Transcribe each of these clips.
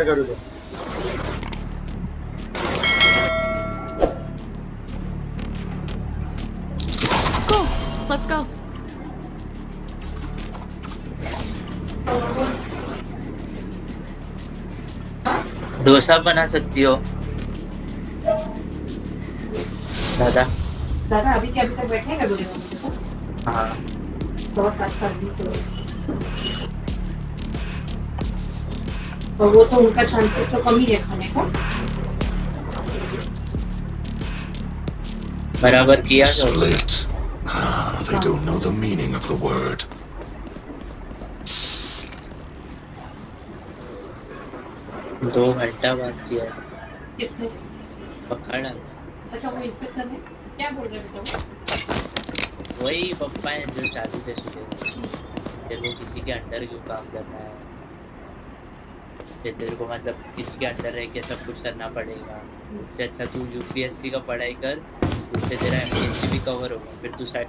Record करू दे Go. Let's go. Dosa बना सकती हो। दादा। दादा अभी के अभी तक बैठेगा हाँ सात सात बीस हो और वो तो उनका चांसेस तो कम ही है खाने का। बराबर किया तो Split. Ah, they don't know the meaning of the word. दो घंटा बात किया। किसने? पकड़ा अच्छा वो इंस्पेक्टर ने? क्या बोल रहे हो बेटा वही पप्पा है जो चालू थे सुबह तेरे को किसी के अंडर क्यों काम करना है। फिर तेरे को मतलब इसके अंदर अंडर रह के सब कुछ करना पड़ेगा। उससे अच्छा तू यूपीएससी का पढ़ाई कर उससे तेरा एमपीएससी भी कवर होगा फिर तू side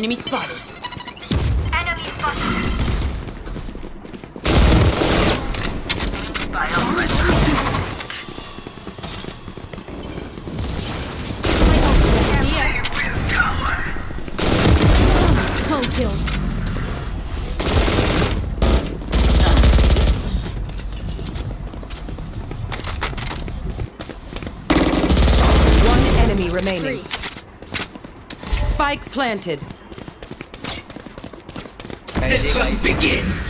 Enemy spotted. Enemy spotted. Clone kill. One enemy remaining. Three. Spike planted time begins!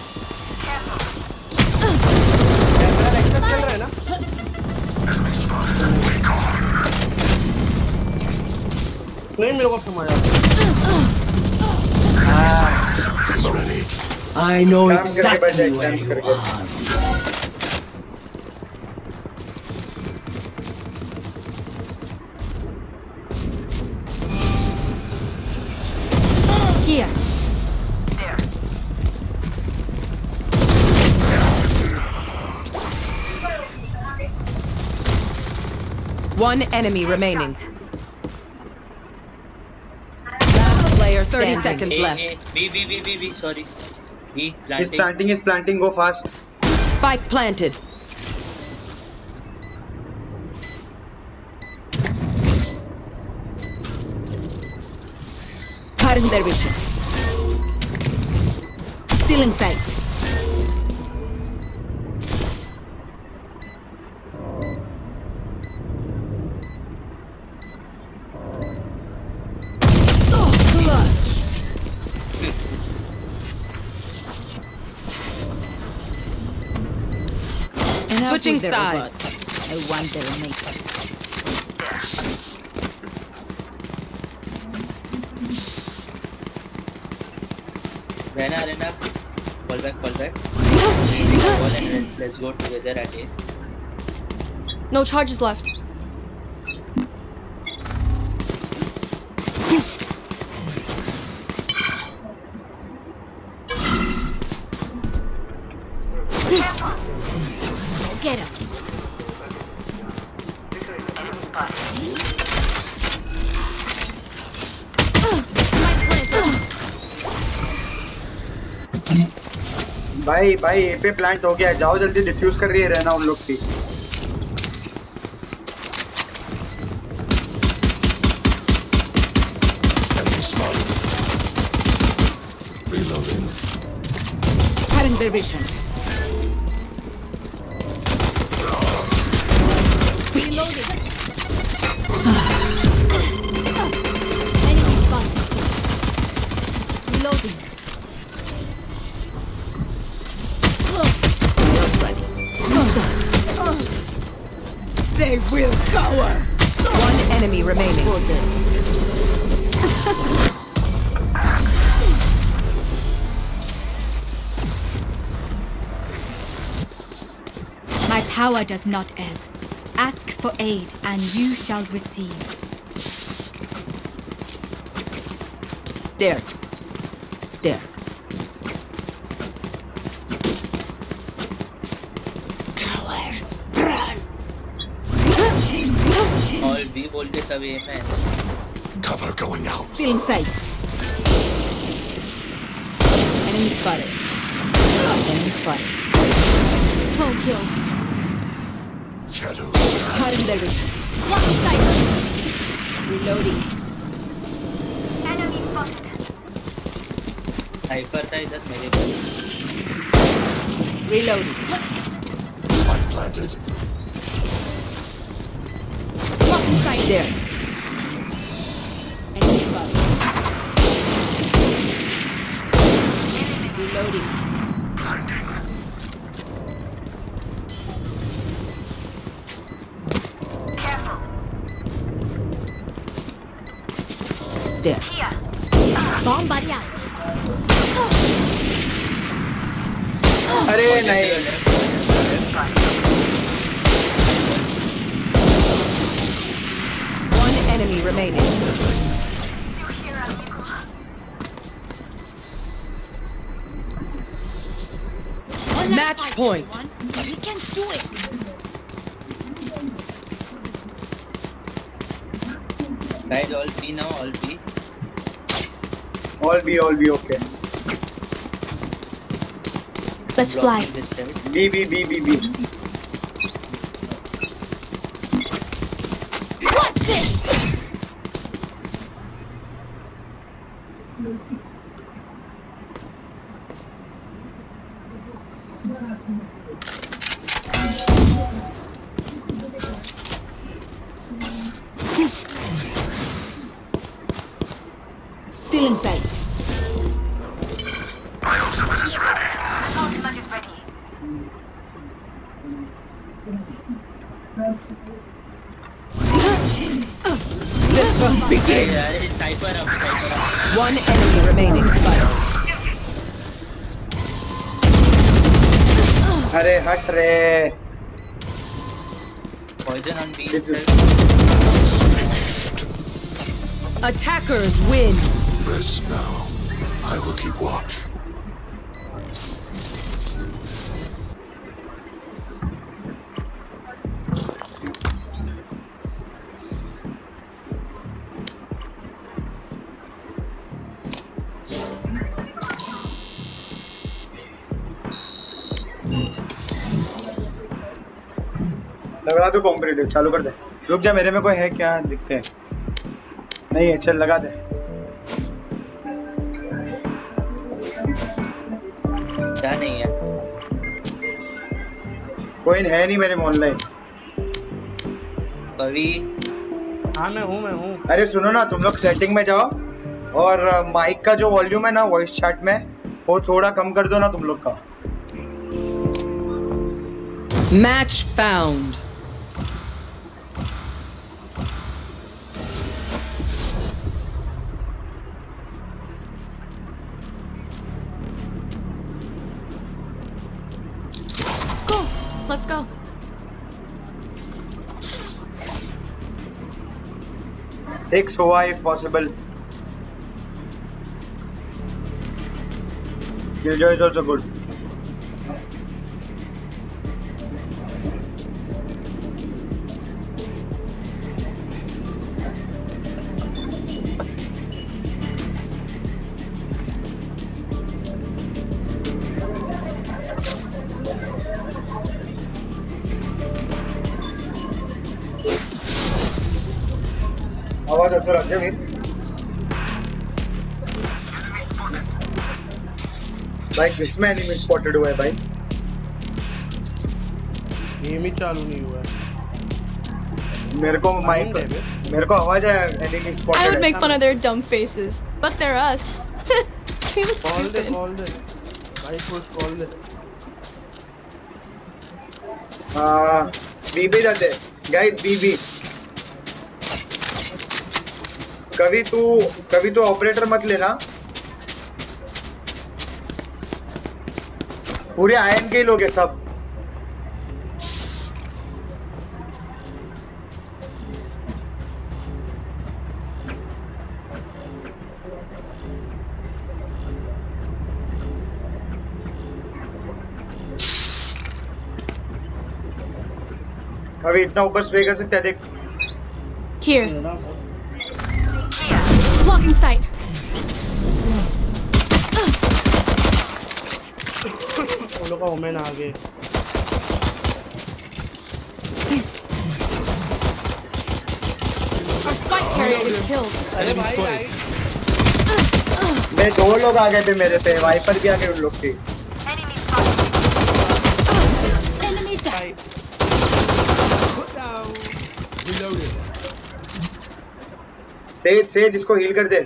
नहीं मेरे को समझ आ Is ready. I know काम करके बैठ exactly जाए where काम you करके are. One enemy remaining. Last player player 30 standing. seconds A, left. A, B, B, B, B, B, sorry. B, He's planting. planting, he's planting, go fast. Spike planted. Cutting their vision. Still in sight. Switching sides. robots. I want their makeup. Rena, Rena. Fall back, fall back. Fall and let's- let's go together at A. No charges left. भाई भाई ए पे plant हो गया जाओ जल्दी diffuse कर रही है रहना उन लोग की. Reloading. Current their power does not ebb. Ask for aid, and you shall receive. There. There. Coward! Run! All B voltage away, man. Cover going out. Still in sight. Enemy spotted. Enemy spotted. Full kill. Shadows. Cutting their vision. Lucky sight. Reloading. Enemy spotted. Hyper था इधर मेरे पास. Reloading. Spike planted. Lucky sight. There. Enemy spotted. Reloading. Bomb buddy अरे नहीं One enemy remaining. Match point. We can do it. Guys, all B now, all B. All be, all be okay. Let's fly. B, B, B, B, B. What's this? Poison on B. Attackers win. Rest now. I will keep watch. Competitive चालू कर दे। रुक जा मेरे में कोई है क्या? दिखते हैं। नहीं है चल लगा दे। क्या नहीं है? कोई है नहीं मेरे में ऑनलाइन कवि? हाँ मैं हूँ मैं हूँ। अरे सुनो ना तुम लोग सेटिंग में जाओ और माइक का जो वॉल्यूम है ना वॉइस चैट में वो थोड़ा कम कर दो ना तुम लोग का। Match found. एक्स हुआ if possible kill is also good भाई किसमें एनिमी स्पॉटेड हुआ है भाई? गेम ही चालू नहीं हुआ है। मेरे को माइक मेरे को आवाज़ है enemy spotted make fun of their dumb faces, but they're us. we look call they call दे भाई कुछ कॉल दे हाँ बीबी जाते। गाइस बीबी कभी तू कभी तू ऑपरेटर मत लेना। पूरे आयन के लोग हैं सब अभी इतना ऊपर स्प्रे कर सकते हैं, देख Here. Blocking sight. उन लोग का ओमेन आ गए. अरे भाई मैं दो लोग आ गए थे मेरे पे वाइपर भी आ गए उन लोग के सेज सेज इसको हील कर दे।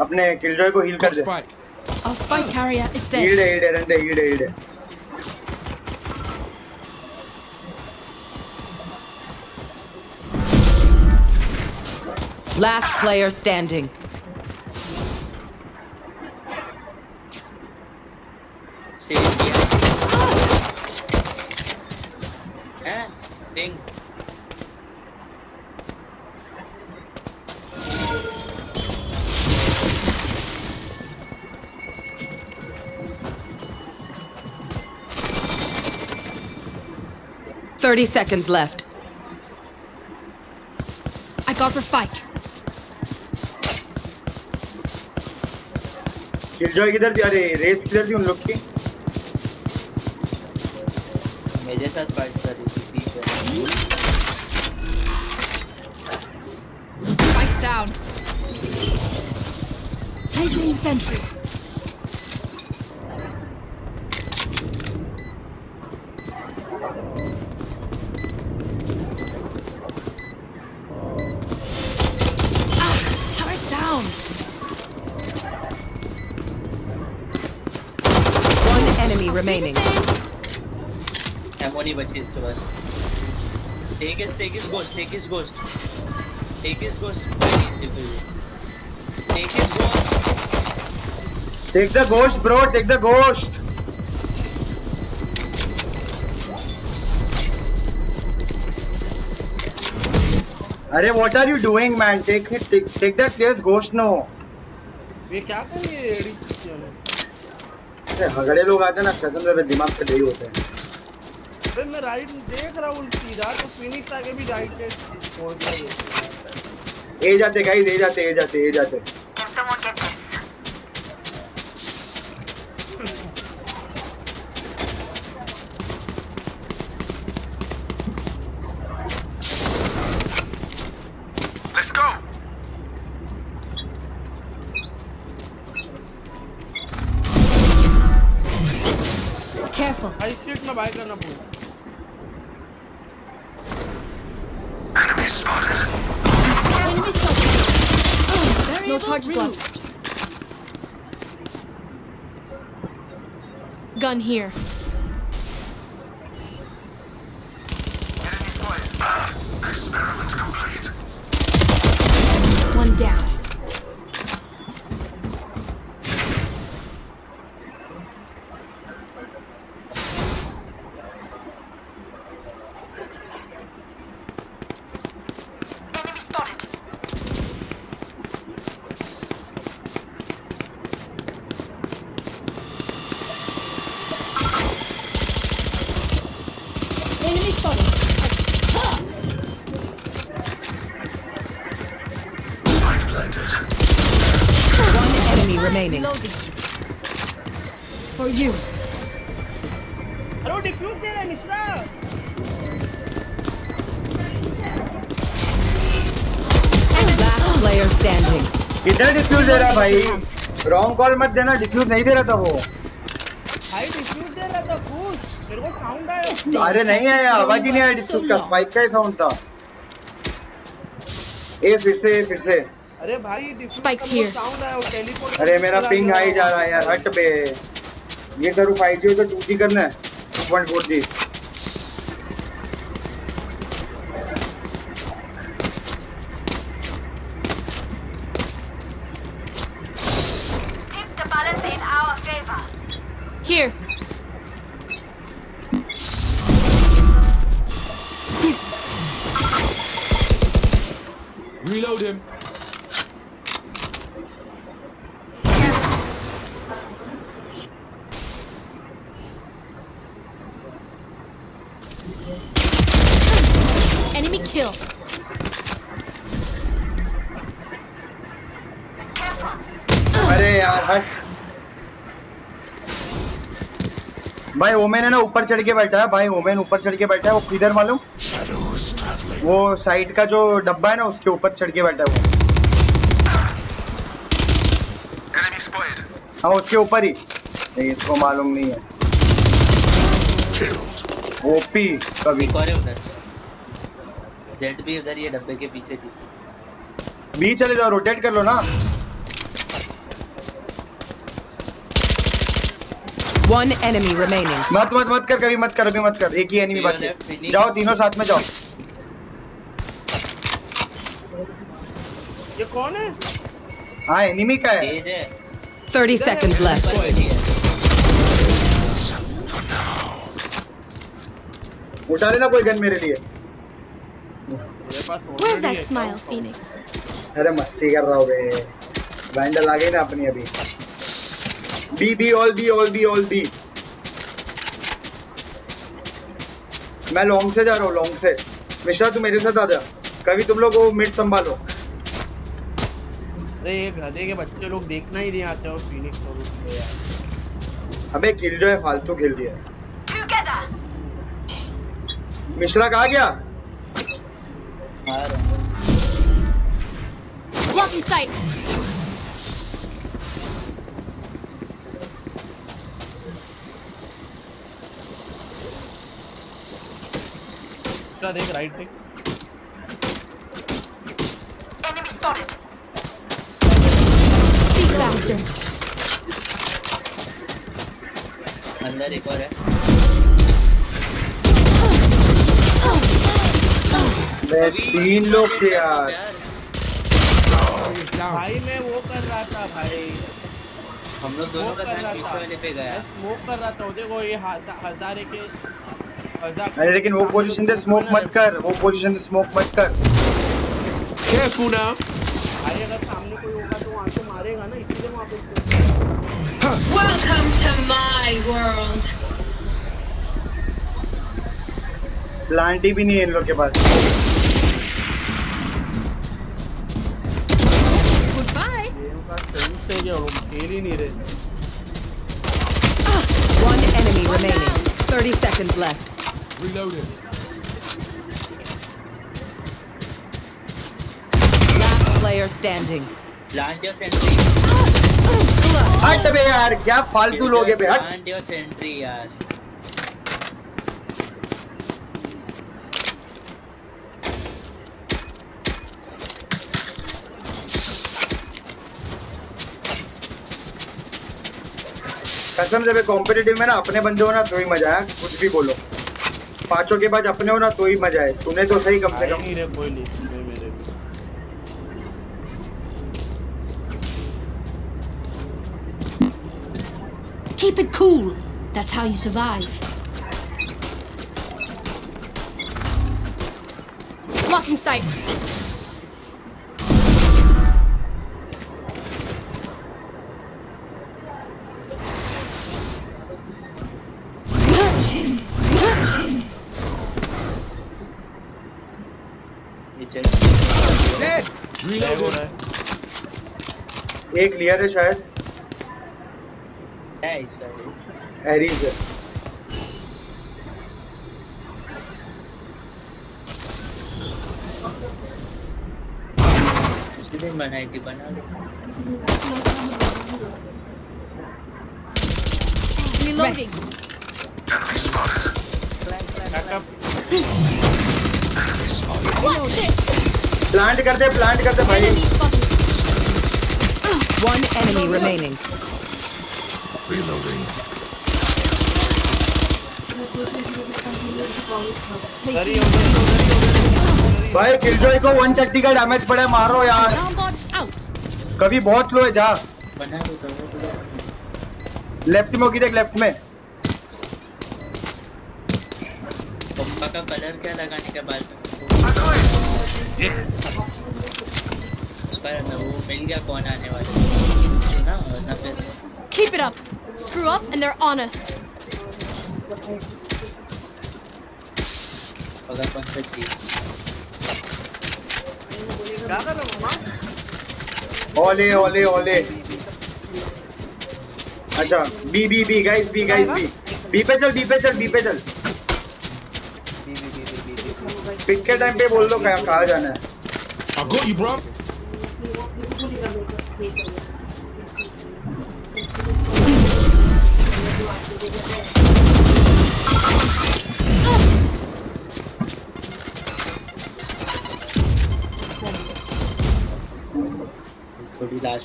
अपने किलजॉय को हील कर दे। spike. Carrier is dead. है हील्ड है रहने दे। Last player standing. Eh, Thirty seconds left. I got the spike. Killjoy किधर थी अरे रेस किधर थी उन लोग की मेरे साथ फाइट कर रही थी पीछे Spike's down. Placing sentry. Enemy remaining. Ammo नहीं बची इसके पास। Take is take is ghost take is ghost take is ghost take is ghost take the ghost bro take the ghost अरे what are you doing man take take take that players ghost no ये क्या कर रही है? हगड़े लोग आते हैं ना कसम से दिमाग पे यही होते हैं मैं राइट देख रहा हूँ सीधा तो फिनिक्स आगे भी राइट पे छोड़ दिया ये। ए जाते गाइस ए जाते ए जाते ए जाते here. One down. कॉल मत देना डिफ्यूज नहीं दे रहा था वो। भाई डिफ्यूज दे रहा था फूल मेरे को साउंड आया। अरे नहीं आया आवाज़ ही नहीं आई डिफ्यूज का। स्पाइक का ही साउंड था। ए फिर से फिर से। अरे भाई स्पाइक हियर साउंड आया वो टेलीपोर्ट अरे मेरा पिंग आ ही जा रहा है यार हट बे। ये करूँ 5G तो 2G करना है। 1.4G Here. ओमेन है ना ऊपर चढ़ के बैठा है भाई ओमेन ऊपर चढ़ के बैठा है वो किधर मालूम? वो साइड का जो डब्बा है ना उसके ऊपर चढ़ के बैठा है वो। हाँ उसके ऊपर ही। नहीं इसको मालूम नहीं है। ओपी कभी। है जेट भी उधर ये डब्बे के पीछे थी बी चले जाओ रोटेट कर लो ना। One enemy remaining. मत मत मत कर कभी मत कर अभी मत कर। एक ही एनिमी बाकी जाओ तीनों साथ में जाओ। ये कौन है? हाँ एनिमी का है। तेज है। 30 seconds left. now. उठा लेना कोई गन मेरे लिए। Where's that smile, Phoenix? अरे मस्ती कर रहा हूँ बे। वैंडल आ गई ना अपनी अभी। B B all B all B all B मैं लॉन्ग से जा रहा हूँ लॉन्ग से। मिश्रा तू मेरे साथ आ जा। कभी तुम लोग वो मिड संभालो। अरे ये गधे के बच्चे लोग देखना ही नहीं आते और फिनिक्स और उसको यार अबे किल जो है फालतू खेल दिया। मिश्रा कहा गया? आ रहा हूँ। Sight. इसका देख राइट देख। Enemy spotted. Be faster. अंदर एक और है। मैं तीन लोग थे यार। भाई मैं वो कर रहा था भाई। हम लोग दोनों का ध्यान पीछे था। वाले पे गया। मैं स्मोक कर रहा था देखो ये हजारे के अरे लेकिन वो पोजीशन से स्मोक मत कर वो पोजीशन से स्मोक मत कर Careful now. भाई अगर सामने कोई होगा तो वहाँ से मारेगा ना इसीलिए वहाँ पे Welcome to my world. Plant भी नहीं है इन लोग के पास Goodbye. गेम का सेंस है जो लोग खेल ही नहीं रहे One enemy remaining. 30 seconds left. Reloading. Last player standing. हट बे यार क्या फालतू लोग हैं बे हट प्लांट योर सेंट्री यार कसम से कॉम्पिटिटिव में ना अपने बंदे हो ना तो ही मज़ा है कुछ भी बोलो। पाँचों के बाद अपने हो ना तो ही मज़ा है सुने तो सही कम से कम नहीं रे कोई मेरे Keep it cool. That's how you survive. Locking sight. एक क्लियर है शायद है इसका। एरीज है दिन बनाई थी बना लो Reloading. Backup What's this? Plant कर दे प्लांट कर दे भाई Enemy spotted. One enemy remaining. Reloading. भाई किलजॉय को 130 का डैमेज पड़ा है मारो यार। Alarm bot out. कभी बहुत लो है जा। लेफ़्ट में होगी देख लेफ़्ट में। का कलर क्या लगाने के बाद? ना वो मिल गया कौन आने वाला? Keep it up. Screw up and they're on us. मामा ओले ओले ओले अच्छा B B B guys B guys B B पे चल बी पे चल बी पे चल पिक के टाइम पे बोल दो कहाँ कहाँ जाना है I got you, bro.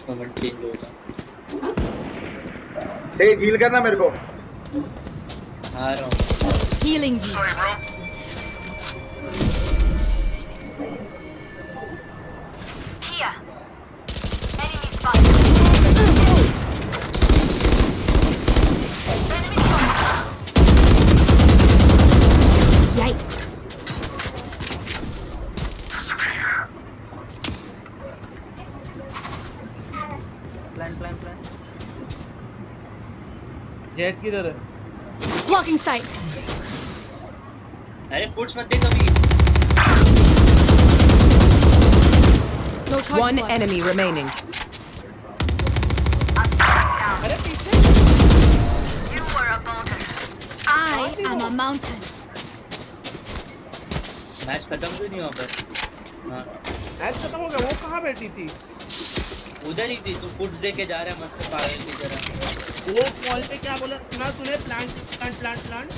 Moment change हो जाए से झील करना मेरे को। आ रहा हूँ। Healing. You. जेट किधर है Blocking sight. अरे फुट्स मत दे कभी No One slot. enemy remaining. You were a boulder. I am a mountain. Match खत्म क्यों नहीं हुआ बस हाँ मैच खत्म हो गया वो कहाँ बैठी थी उधर ही थी तू फुट्स दे के जा रहा है मस्त पागल की तरह वो कॉल पे क्या बोला? सुना तूने? प्लांट प्लांट प्लांट प्लांट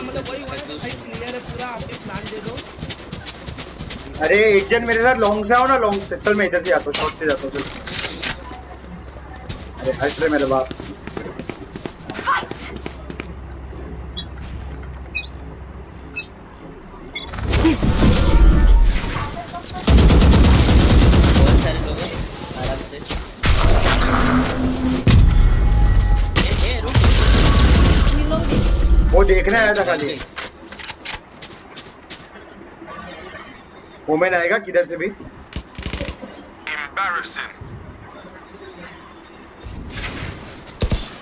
मतलब वही भाई क्लियर है पूरा आपके प्लांट दे दो। अरे, एक जन मेरे साथ लॉन्ग से आओ ना लॉन्ग से। चल मैं इधर से आता हूँ शॉर्ट से जाता हूँ, चल। अरे हट रहे मेरे बाप। वो देखने आया खाली ओमेन आएगा किधर से भी?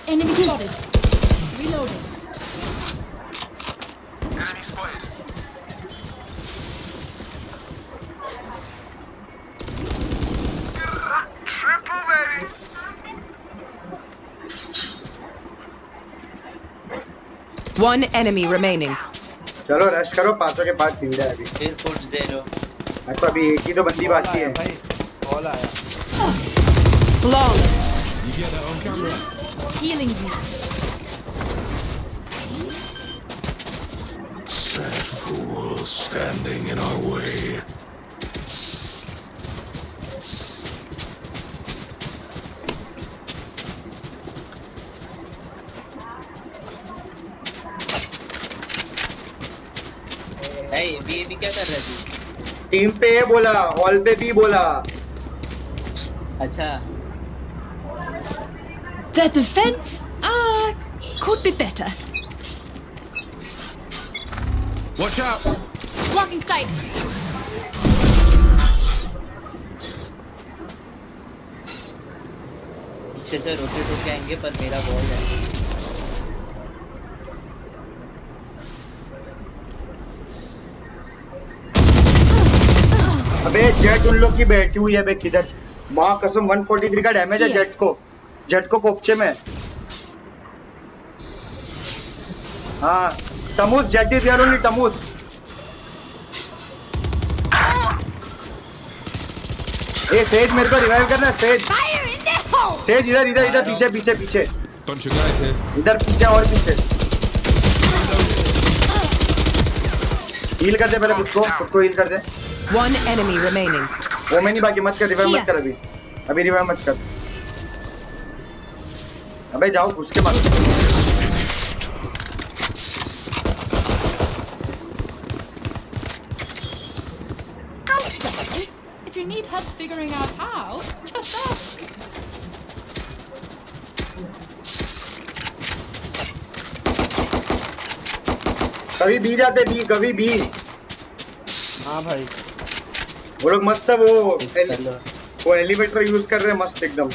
Enemy spotted. One enemy remaining. चलो रश करो पांचों के पांच चिल्डे अभी फिर फुट्स दे रहे हो अच्छा अभी एक ही तो बंदी बाकी है भाई कॉल आया Flawless. You get that on camera? Healing you. Sad fools standing in our way. क्या कर रहा है टीम पे ए बोला हॉल पे बी बोला अच्छा The defense uh, could be better. Watch out! Blocking sight. पीछे से रोटेट होके आएँगे पर मेरा बॉल है अबे जेट उन लोग की बैठी हुई है बे किधर माँ कसम 143 का डैमेज है जेट को जेट को कोपचे में हाँ तमुस जेट इज़ ओनली तमुस ए सेज मेरे को रिवाइव करना सेज! सेज इधर इधर इधर पीछे पीछे पीछे. इधर पीछे और पीछे हील कर दे पहले खुद को खुद को हील कर दे One enemy remaining. वो मैं बाकी मत कर रिवाइव मत कर अभी। अभी रिवाइव मत कर। अबे जाओ घुस के मारो। कभी बी जाते बी कभी बी हाँ भाई। वो लोग मस्त है वो वो एलिवेटर यूज़ कर रहे हैं मस्त एकदम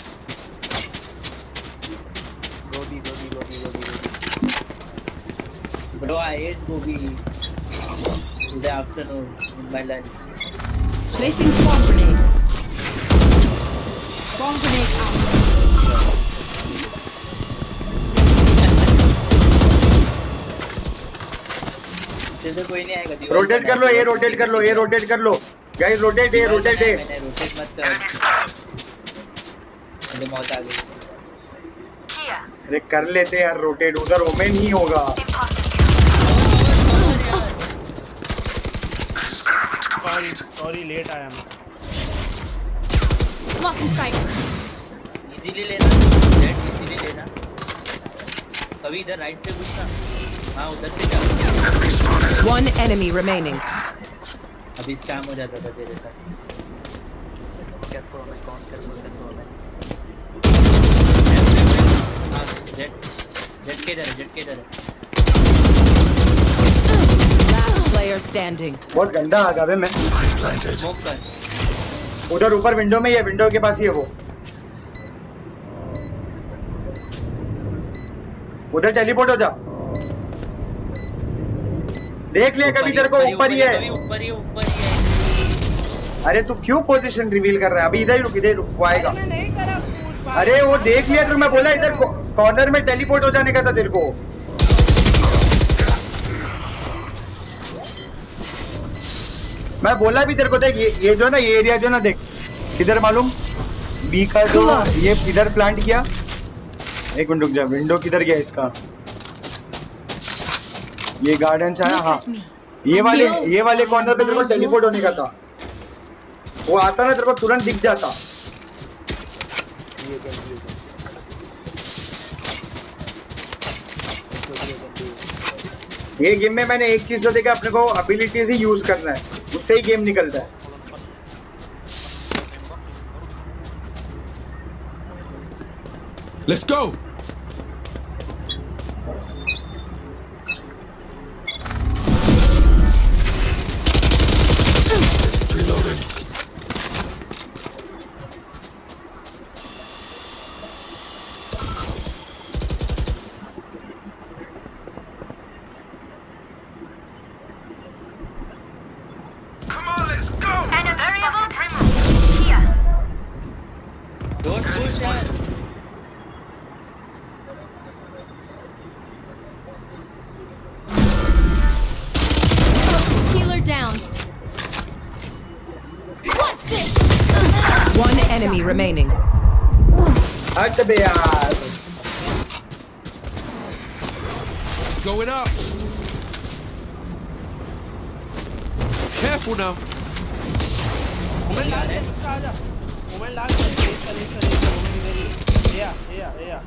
गोभी गोभी गोभी गोभी Bro, I ate gobi in the afternoon in my lunch. Placing swarm grenade. Swarm grenade out. कोई नहीं आएगा रोटेट कर लो ये रोटेट कर लो ये रोटेट कर लो गाइस रोटेट दीवार रोटेट ए मैंने रोटेट मत कर। मुझे मौत आ गई। Here. अरे कर लेते यार रोटेट उधर ओमेन ही होगा। सॉरी सॉरी लेट आया मैं। Blocking sight. इजीली लेना जेट इजीली लेना। कभी इधर राइट से घुसना। हाँ उधर से जा। One enemy remaining. अभी स्कैम हो जाता था तेरे साथ। हाँ जेट जेट के इधर जेट के इधर player standing. बहुत गंदा आ गया मैं स्मोक कर। उधर ऊपर विंडो में ही है विंडो के पास ही है। वो उधर टेलीपोर्ट हो जा। देख लिया कभी तेरे को ऊपर ही है ऊपर ही ऊपर ही है अरे तू क्यों पोजीशन रिवील कर रहा है? अभी इधर ही रुक इधर रुक आएगा। अरे वो देख लिया तो मैं बोला इधर कॉर्नर में टेलीपोर्ट हो जाने का था तेरे को। मैं बोला भी तेरे को देख ये ये जो है ना ये एरिया जो है ना देख किधर मालूम? बी का जो ये इधर प्लांट किया। एक मिनट रुक जा विंडो किधर गया इसका? ये गार्डन से आया हाँ। ये वाले ये वाले कॉर्नर पे तेरे को टेलीपोर्ट होने का था। वो आता ना तेरे को तुरंत दिख जाता। ये गेम में मैंने एक चीज़ तो देखा अपने को अबिलिटीज ही यूज़ करना है। उससे ही गेम निकलता है। Let's go! मोमेंट इधर ही ये आ ये आ ये आ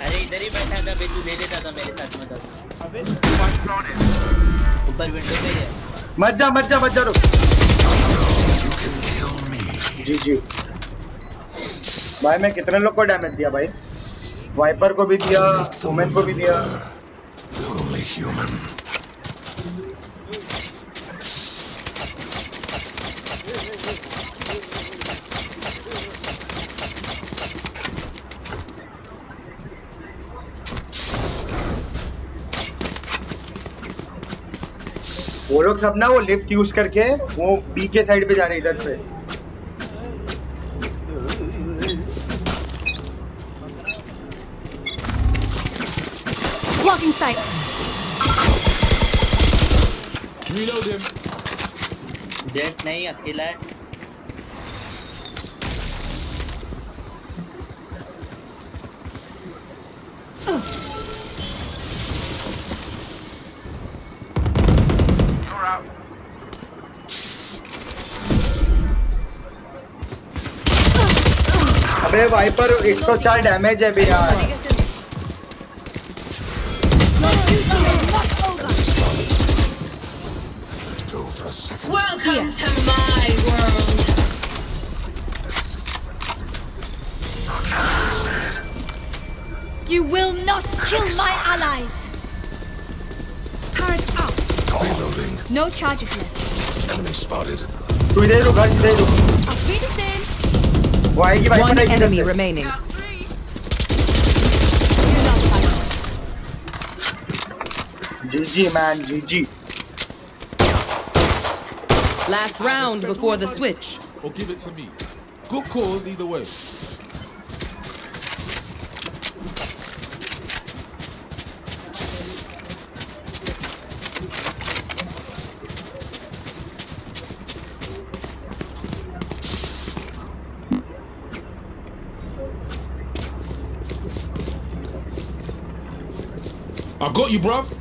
अरे इधर ही बैठा था बे ले लेता था मेरे साथ में तब अबे ऊपर विंडो पे है मत जा मत जा मत जा रुक जी जी भाई मैं कितने लोग को डैमेज दिया भाई? वाइपर को भी दिया वुमेन को भी दिया। वो लोग सब ना वो लिफ्ट यूज़ करके वो बी के साइड पे जा रहे इधर से। जेट नहीं अकेला है। अबे वाइपर 104 डैमेज है बे यार। charges left. Enemy spotted. तू इधर रुक हर्ष इधर रुक Auf Wiedersehen. वो आएगी वाइपर One आएगी इधर enemy से remaining. Do not fight. G G man G G Last round before the switch. Or give it to me. Good cause either way. I got you, bruv.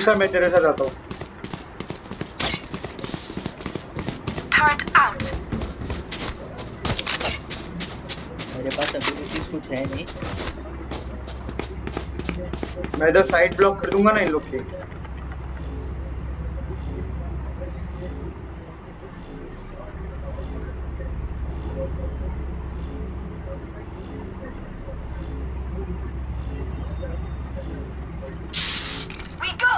चल निशा मैं तेरे साथ आता हूँ। मेरे पास अबिलिटीज कुछ है नहीं। मैं तो साइड ब्लॉक कर दूँगा ना इन लोग के We go.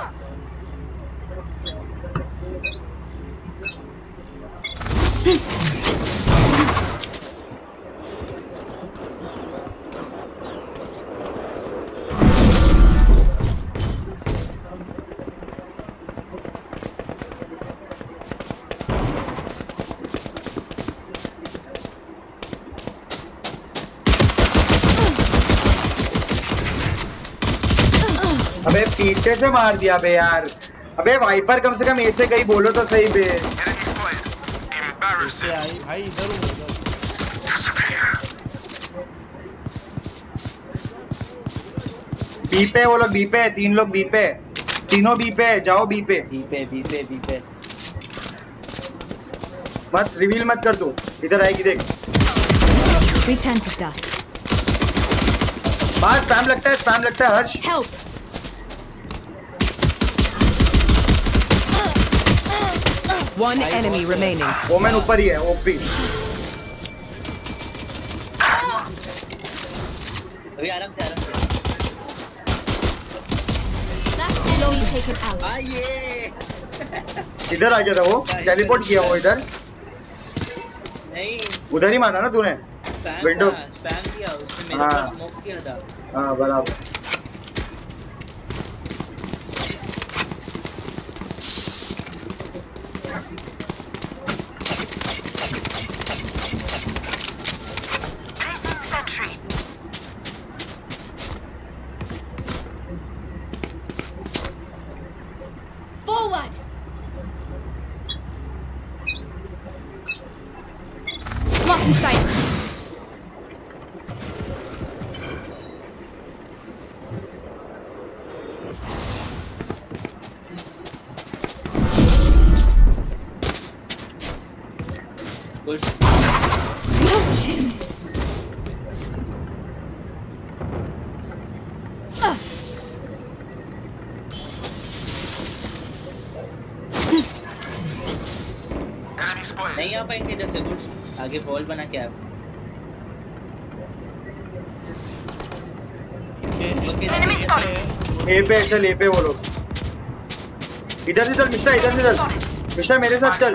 अबे पीछे से मार दिया बे यार। अबे वाइपर कम से कम ऐसे कहीं बोलो तो सही बे। भाई हूँ बी पे वो लोग बी पे तीन लोग बी पे तीनों बी पे जाओ बी पे। बी पे बी पे बी पे। मत रिवील मत कर तू। इधर आएगी देख। To स्पैम लगता है स्पैम लगता है Harsh. Help! One enemy remaining. Omen ऊपर ही है ओपी अभी आराम से आराम से। इधर आ गया था वो टेलीपोर्ट किया वो इधर। नहीं। उधर ही मारा ना तूने? Window Window. स्पैम किया उसने मेरे हाँ। पास स्मोक किया था। हाँ बराबर। नहीं आ पाएँगे इधर से कुछ आगे बॉल बना के आप. ए पे चल ए पे वो लोग। इधर से चल मिश्रा इधर से चल। मिश्रा मेरे साथ चल।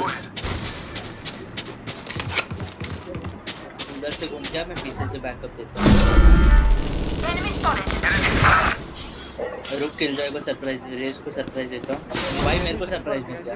उधर से घूम जा मैं पीछे से बैकअप देता हूँ. रुक किल जॉय को सरप्राइज़ रेस को सरप्राइज़ देता हूँ। भाई मेरे को सरप्राइज़ मिल गया।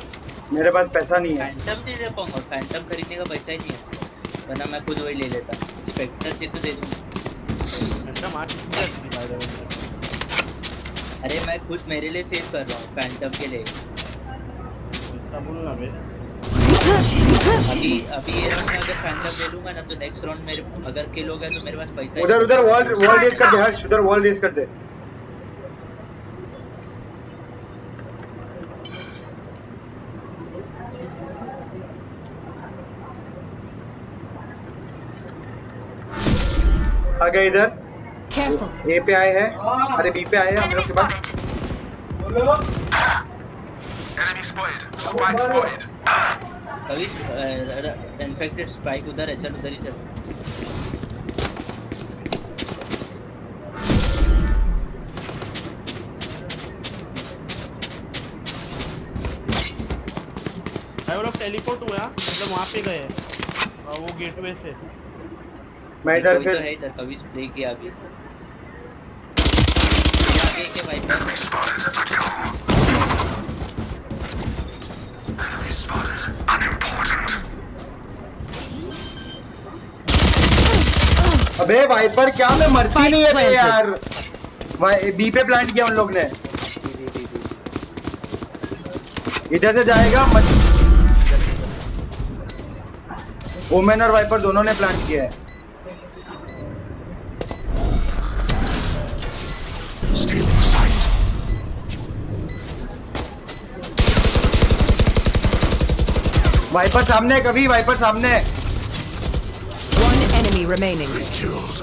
मेरे पास पैसा नहीं है। फैंटम नहीं दे पाऊँगा। फैंटम खरीदने का पैसा ही नहीं है। वरना मैं खुद वही ले लेता। स्पेक्टर से तो दे दूँगा। अरे मैं खुद मेरे लिए सेव कर रहा हूँ फैंटम के लिए। इतना बोलो ना अभी अभी ये राउंड में अगर फैंटम ले लूँगा ना तो नेक्स्ट राउंड मेरे अगर किल हो गया तो मेरे पास पैसा उधर उधर वॉल वॉल रेस कर दे हर्ष उधर वॉल रेस कर दे। गए इधर। ए पे आए हैं। अरे बी पे आए हैं हम लोग के पास। इन्फेक्टेड स्पाइक उधर है चल उधर ही चल। लोग टेलीपोर्ट हुआ मतलब वहाँ पे गए वो गेटवे से। मैं इधर तो फिर है इधर कभी स्प्रे किया अभी। आगे के भाई. अबे वाइपर क्या मैं मरती नहीं है यार? बी पे प्लांट किया उन लोग ने। इधर से जाएगा मत ओमेन और वाइपर दोनों ने प्लांट किया है। वाइपर सामने है कभी वाइपर सामने है One enemy remaining. Killed.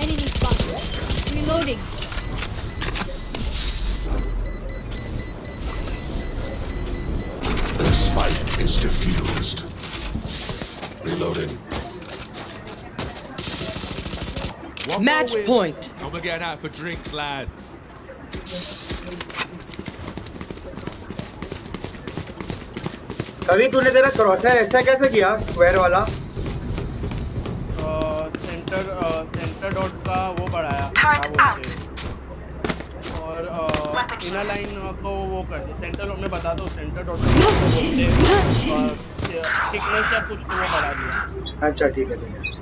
Enemy spotted. Reloading. The spike is diffused. Reloading. One Match more win, point. And we're getting out for drinks, lads. अभी तूने तेरा क्रॉसर ऐसा कैसे किया स्क्वायर वाला सेंटर सेंटर डॉट का वो बढ़ाया हैं? और इनर लाइन को वो कर दे सेंटर डॉट में बता दो सेंटर डॉट थिकनेस या कुछ तो वो बढ़ा दिया अच्छा ठीक है ठीक है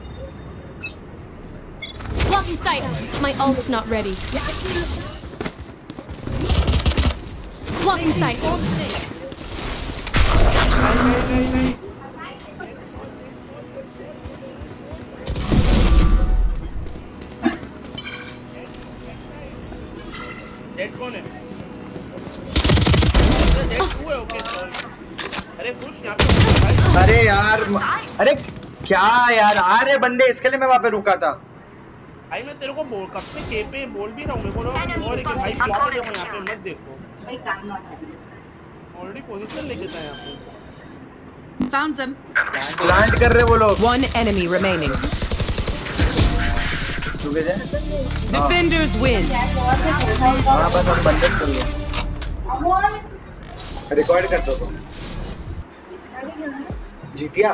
Blocking sight. My ult's not ready. Blocking sight. नहीं नहीं नहीं डेड कौन है? डेड तू ओके अरे पुश यहाँ पे अरे यार अरे क्या यार? आ रहे बंदे इसके लिए मैं वहाँ पे रुका था। भाई मैं तेरे को बोल कब से के पे बोल भी रहा हूँ मेरे को लगा कि और है कि भाई यहाँ पे देखो यहाँ पे? मत देखो। ऑलरेडी पोजीशन लेके था यहाँ पे। Found them. प्लांट कर रहे वो लोग One enemy remaining. Defenders win. हाँ बस हम बंद कर लो रिकॉर्ड कर दो तुम जीतिया